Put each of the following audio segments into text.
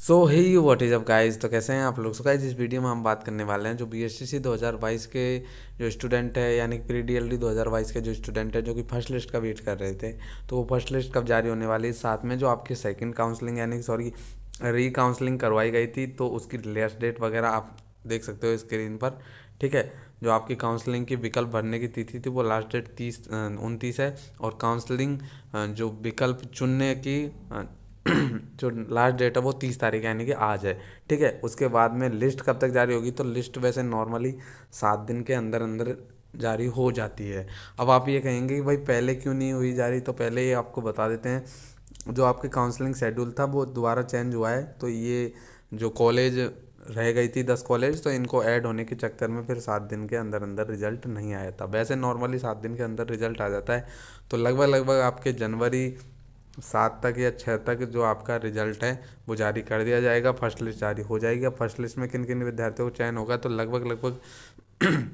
So hi what is up guys तो कैसे हैं आप लोग? सो गाइस इस वीडियो में हम बात करने वाले हैं जो बी एस सी दो हज़ार बाईस के जो स्टूडेंट है, यानी प्री डी एल डी दो हज़ार बाईस के जो स्टूडेंट है, जो कि फ़र्स्ट लिस्ट का वेट कर रहे थे। तो वो फ़र्स्ट लिस्ट कब जारी होने वाली है? साथ में जो आपकी सेकंड काउंसलिंग यानी सॉरी री काउंसलिंग करवाई गई थी तो उसकी लास्ट डेट वगैरह आप देख सकते हो स्क्रीन पर, ठीक है? जो आपकी काउंसलिंग की विकल्प भरने की तिथि थी, वो लास्ट डेट तीस, उनतीस है। और काउंसलिंग जो विकल्प चुनने की जो लास्ट डेट है वो तीस तारीख यानी कि आज है। ठीक है? उसके बाद में लिस्ट कब तक जारी होगी? तो लिस्ट वैसे नॉर्मली सात दिन के अंदर अंदर जारी हो जाती है। अब आप ये कहेंगे कि भाई पहले क्यों नहीं हुई जारी? तो पहले ये आपको बता देते हैं। जो आपके काउंसलिंग शेड्यूल था, वो दोबारा चेंज हुआ है। तो ये जो कॉलेज रह गई थी, दस कॉलेज तो इनको ऐड होने के चक्कर में फिर सात दिन के अंदर अंदर रिज़ल्ट नहीं आया था। वैसे नॉर्मली सात दिन के अंदर रिज़ल्ट आ जाता है। तो लगभग लगभग आपके जनवरी सात तक या छः तक जो आपका रिज़ल्ट है, वो जारी कर दिया जाएगा। फ़र्स्ट लिस्ट जारी हो जाएगी। अब फ़र्स्ट लिस्ट में किन किन विद्यार्थियों को चयन होगा? तो लगभग लगभग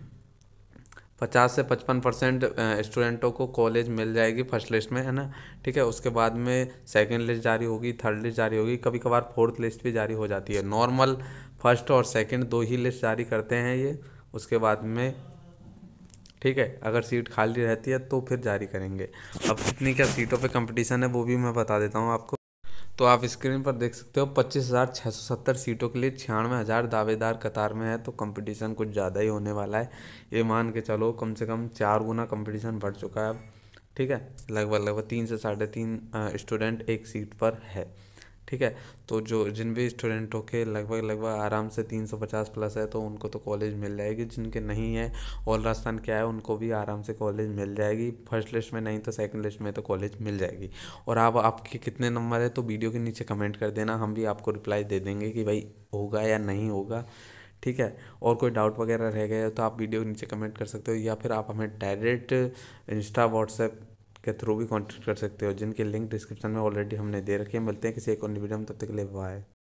पचास से पचपन परसेंट स्टूडेंटों को कॉलेज मिल जाएगी फ़र्स्ट लिस्ट में, है ना? ठीक है? उसके बाद में सेकंड लिस्ट जारी होगी, थर्ड लिस्ट जारी होगी कभी कभार फोर्थ लिस्ट भी जारी हो जाती है। नॉर्मल फ़र्स्ट और सेकंड दो ही लिस्ट जारी करते हैं ये। उसके बाद में ठीक है? अगर सीट खाली रहती है तो फिर जारी करेंगे। अब कितनी क्या सीटों पे कंपटीशन है वो भी मैं बता देता हूँ आपको। तो आप स्क्रीन पर देख सकते हो, पच्चीस हज़ार छः सौ सत्तर सीटों के लिए छियानवे हज़ार दावेदार कतार में है तो कंपटीशन कुछ ज़्यादा ही होने वाला है। ये मान के चलो, कम से कम चार गुना कंपटीशन बढ़ चुका है अब, ठीक है? लगभग लगभग तीन से साढ़े तीन स्टूडेंट एक सीट पर है। ठीक है? तो जो जिन भी स्टूडेंटों के लगभग लगभग आराम से तीन सौ पचास प्लस है तो उनको तो कॉलेज मिल जाएगी। जिनके नहीं है और राजस्थान क्या है उनको भी आराम से कॉलेज मिल जाएगी। फ़र्स्ट लिस्ट में नहीं तो सेकंड लिस्ट में तो कॉलेज मिल जाएगी। और आप, आपके कितने नंबर है तो वीडियो के नीचे कमेंट कर देना। हम भी आपको रिप्लाई दे देंगे कि भाई, होगा या नहीं होगा। ठीक है? और कोई डाउट वगैरह रह गया तो आप वीडियो के नीचे कमेंट कर सकते हो। या फिर आप हमें डायरेक्ट इंस्टा व्हाट्सएप के थ्रू भी कॉन्टेक्ट कर सकते हो, जिनके लिंक डिस्क्रिप्शन में ऑलरेडी हमने दे रखे हैं। मिलते हैं किसी एक और वीडियो में तब तक के लिए बाय